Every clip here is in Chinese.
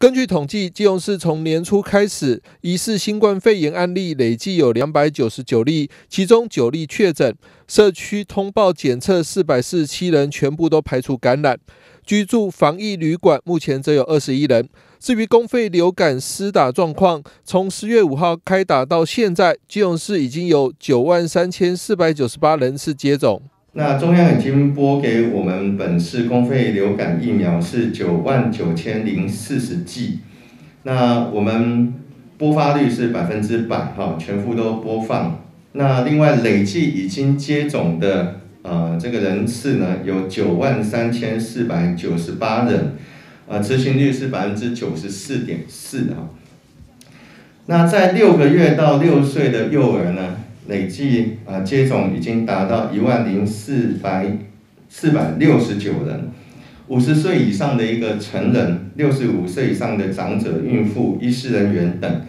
根据统计，基隆市从年初开始，疑似新冠肺炎案例累计有两百九十九例，其中九例确诊，社区通报检测四百四十七人，全部都排除感染。居住防疫旅馆目前则有二十一人。至于公费流感施打状况，从十月五号开打到现在，基隆市已经有九万三千四百九十八人次接种。那中央已经拨给我们本市公费流感疫苗是九万九千零四十剂，那我们播发率是百分之百哈，全部都播放。那另外累计已经接种的呃这个人次呢有九万三千四百九十八人，呃执行率是百分之九十四点四哈。那在六个月到六岁的幼儿呢？累计啊接种已经达到一万零四百四百六十九人，五十岁以上的一个成人，六十五岁以上的长者、孕妇、医师人员等，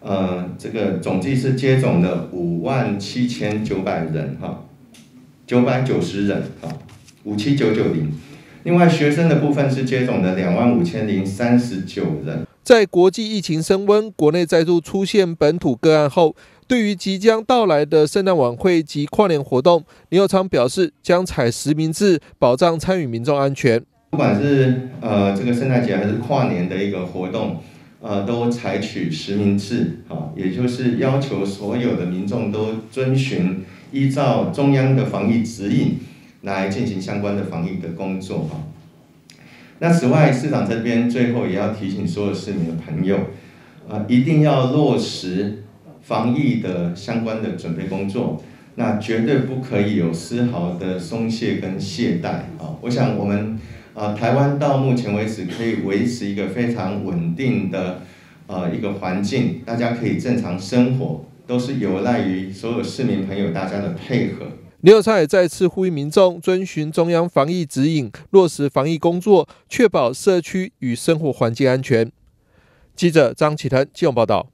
呃，这个总计是接种了五万七千九百人哈，九百九十人哈，五七九九零。另外学生的部分是接种了两万五千零三十九人。在国际疫情升温、国内再度出现本土个案后，对于即将到来的圣诞晚会及跨年活动，林友昌表示将采实名制，保障参与民众安全。不管是呃这个圣诞节还是跨年的一个活动，呃都采取实名制，啊，也就是要求所有的民众都遵循依照中央的防疫指引来进行相关的防疫的工作，哈。那此外，市长这边最后也要提醒所有市民的朋友，啊，一定要落实。防疫的相关的准备工作，那绝对不可以有丝毫的松懈跟懈怠啊！我想我们啊，台湾到目前为止可以维持一个非常稳定的呃一个环境，大家可以正常生活，都是有赖于所有市民朋友大家的配合。李友才也再次呼吁民众遵循中央防疫指引，落实防疫工作，确保社区与生活环境安全。记者张启腾，金融报道。